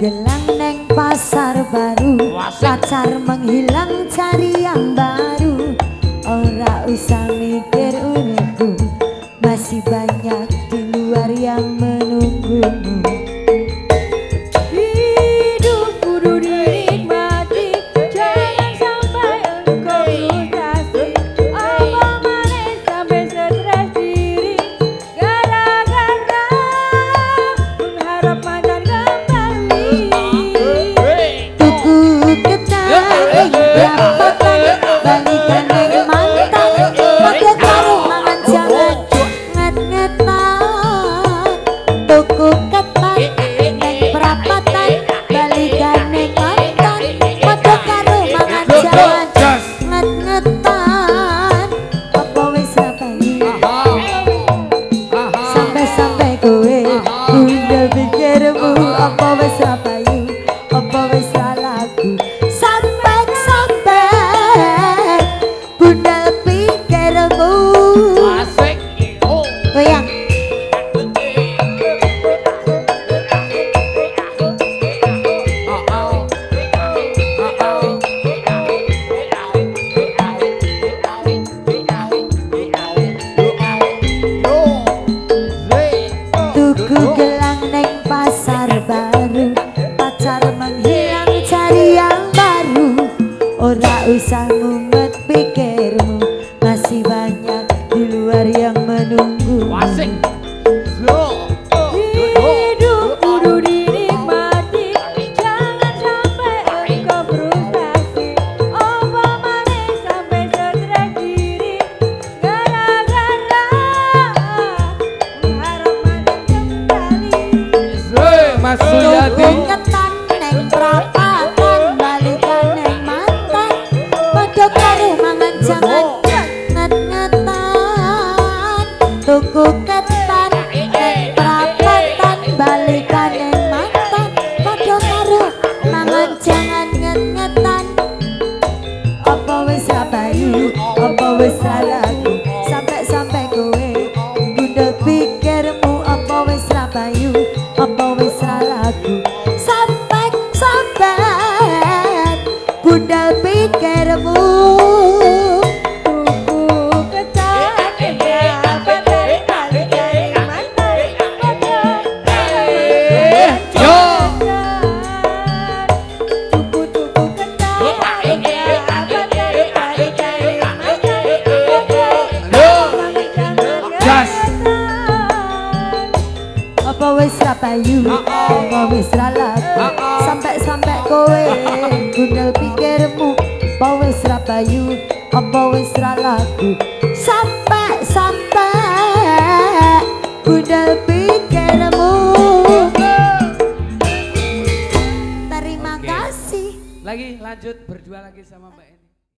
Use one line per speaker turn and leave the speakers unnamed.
Gelang neng pasar baru Pacar menghilang cari yang baru. Hari yang menunggumu. pikirmu masih banyak di luar yang menunggu. Wasik. wis salahku sampai-sampai kowe gundul pikirmu apa wis ra payu apa wis salahku sampai-sampai gundul pikirmu ayu
Bunga ah,
ah. wis ralat. Ah, Sampai-sampai kowe Gundel pikirmu Apa wis rabayu Apa wis ralaku Sampai-sampai Gundel pikirmu. Terima kasih.
Lagi lanjut berdua lagi sama Mbak Eni.